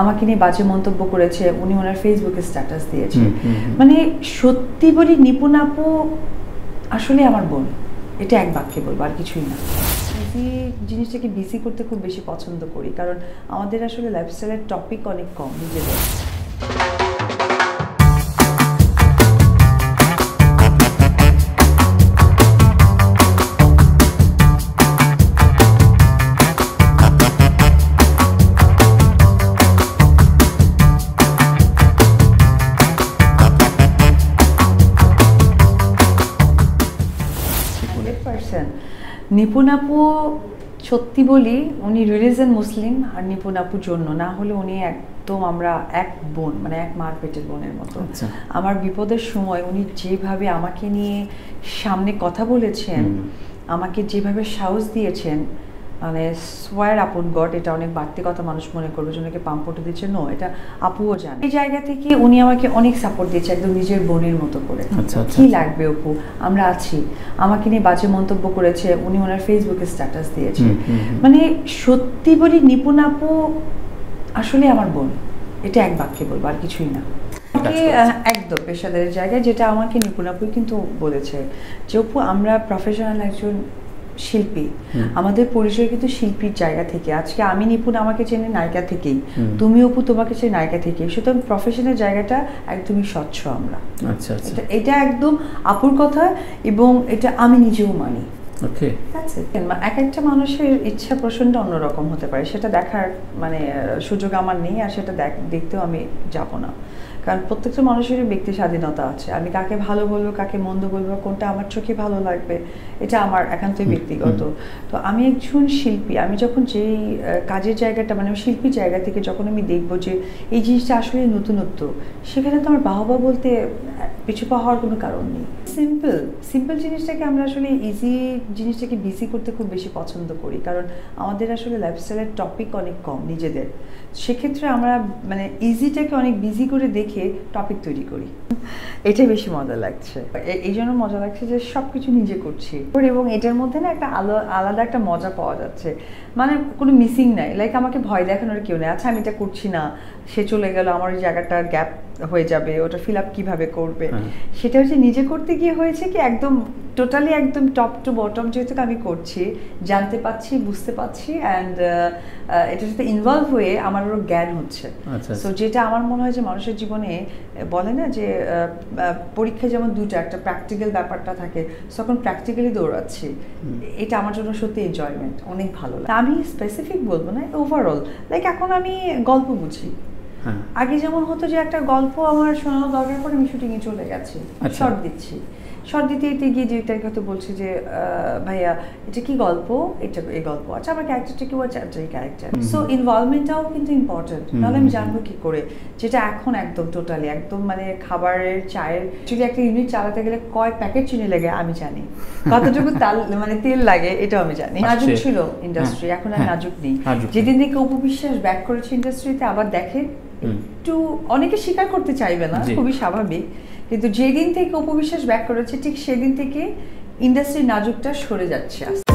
আমাকে নিয়ে বাজে মন্তব্য করেছে উনি ওনার ফেসবুকে স্ট্যাটাস দিয়েছে। মানে সত্যি বলি নিপুণ আপু আসলে আমার বোন। এটা এক বাক্যে বলব আর কিছুই না। বিজি জিনিসটাকে বিজি করতে খুব বেশি পছন্দ করি কারণ আমাদের আসলে লাইফস্টাইলের টপিক অনেক কম নিজেদের। নিপুণ আপু সত্যি বলি উনি রিলিজন মুসলিম আর নিপুণ আপুর জন্য। না হলে উনি একদম আমরা এক বোন মানে এক মার পেটের বোনের মতো। আচ্ছা। আমার বিপদের সময় উনি যেভাবে আমাকে নিয়ে সামনে কথা বলেছেন আমাকে যেভাবে সাহস দিয়েছেন মানে সোয়ার আপন গড এটা অনেক বাড়তি কথা মানুষ মনে করবে ওনাকে পাম্পটো দিচ্ছে। নো এটা আপুও জানে। এই জায়গা থেকে উনি আমাকে অনেক সাপোর্ট দিয়েছে একদম নিজের বোনের মতো করে। আচ্ছা, আচ্ছা, কি আচ্ছা। লাগবে অপু? আমরা আছি। আমাকে নিয়ে বাজে মন্তব্য করেছে উনি ওনার ফেসবুকে স্ট্যাটাস দিয়েছে। মানে সত্যি বলি নিপুণ আপু আসলে আমার বোন। এটা এক বাক্যে বলব আর কিছুই না। একদম পেশাদারের জায়গায় যেটা আমাকে নিপুণ আপুই কিন্তু বলেছে যে অপু আমরা প্রফেশনাল একজন শিল্পী। আমাদের পরিচয় কিন্তু শিল্পীর জায়গা থেকে। আজকে আমি নিপুণ আমাকে চেনে নায়িকা থেকেই। তুমি অপু তোমাকে চেনে নায়িকা থেকেই। সুতরাং প্রফেশনের জায়গাটা একদমই স্বচ্ছ আমরা। আচ্ছা আচ্ছা। এটা এটা একদম আপুর কথা এবং এটা আমি নিজেও মানি। ওকে. এক একটা মানুষের ইচ্ছা প্রচণ্ড অন্যরকম হতে পারে। সেটা দেখার মানে সুযোগ আমার নেই আর সেটা দেখ- দেখতেও আমি যাব না। কারণ প্রত্যেকটা মানুষেরই ব্যক্তি স্বাধীনতা আছে। আমি কাকে ভালো বলব কাকে মন্দ বলব কোনটা আমার চোখে ভালো লাগবে এটা আমার একান্তই ব্যক্তিগত। তো আমি একজন শিল্পী। আমি যখন যেই কাজের জায়গাটা মানে শিল্পীর জায়গা থেকে যখন আমি দেখব যে এই জিনিসটা আসলে নতুনত্ব সেখানে তো আমার বাহবা বলতে পিছু হওয়ার কোনো কারণ নেই। সিম্পল সিম্পল জিনিসটাকে আমরা আসলে ইজি জিনিসটাকে বিজি করতে খুব বেশি পছন্দ করি। কারণ আমাদের আসলে লাইফস্টাইলের টপিক অনেক কম নিজেদের। সেক্ষেত্রে আমরা মানে ইজিটাকে অনেক বিজি করে দেখে টপিক তৈরি করি। এটাই বেশি মজা লাগছে। এই জন্য মজা লাগছে যে সব কিছু নিজে করছি। এবং এটার মধ্যে না একটা আলো, আলাদা একটা মজা পাওয়া যাচ্ছে। মানে কোনো মিসিং নাই। লাইক আমাকে ভয় দেখানোর কেউ নেই। আচ্ছা আমি এটা করছি না। সে চলে গেল। আমার ওই জায়গাটার গ্যাপ হয়ে যাবে ওটা ফিল আপ কীভাবে করবে? হ্যাঁ। সেটা হচ্ছে নিজে করতে গিয়ে হয়েছে কি একদম টোটালি একদম টপ টু বটম যেহেতু আমি করছি জানতে পাচ্ছি বুঝতে পারছি অ্যান্ড এটার সাথে ইনভলভ হয়ে আমার ওর জ্ঞান হচ্ছে। আচ্ছা, সো যেটা আমার মনে হয় যে মানুষের জীবনে বলে না যে পরীক্ষায় যেমন দুটো একটা প্র্যাকটিক্যাল ব্যাপারটা থাকে তখন প্র্যাকটিক্যালি দৌড়াচ্ছি। এটা আমার জন্য সত্যি এনজয়মেন্ট অনেক ভালো লাগে। আমি স্পেসিফিক বলব না ওভারঅল লাইক এখন আমি গল্প বুঝি। আগে যেমন হতো যে একটা গল্প আমার শোনানো দরকার পরে আমি শুটিংয়ে চলে গেছি আচ্ছা। শর্ট দিচ্ছি শর্ট দিতে দিতে গিয়ে ডিরেক্টরকে হয়তো বলছি যে ভাইয়া এটা কি গল্প? এটা এই গল্প আচ্ছা আমার ক্যারেক্টারটা কি আচ্ছা আচ্ছা এই ক্যারেক্টার সো ইনভলভমেন্টটাও কিন্তু ইম্পর্টেন্ট নাহলে আমি জানব কি করে? যেটা এখন একদম টোটালি একদম মানে খাবারের চায়ের যদি একটা ইউনিট চালাতে গেলে কয় প্যাকেট চিনি লাগে আমি জানি। কতটুকু তাল মানে তেল লাগে এটাও আমি জানি। নাজুক ছিল ইন্ডাস্ট্রি হ্যাঁ, এখন আর হ্যাঁ, নাজুক নেই। যেদিন থেকে উপবিশ্বাস ব্যাক করেছে ইন্ডাস্ট্রিতে আবার দেখে একটু অনেকে স্বীকার করতে চাইবে না খুবই স্বাভাবিক। কিন্তু যেদিন থেকে উপবিশ্বাস ব্যাক করেছে ঠিক সেদিন থেকে ইন্ডাস্ট্রির নাজুকটা সরে যাচ্ছে আস্তে।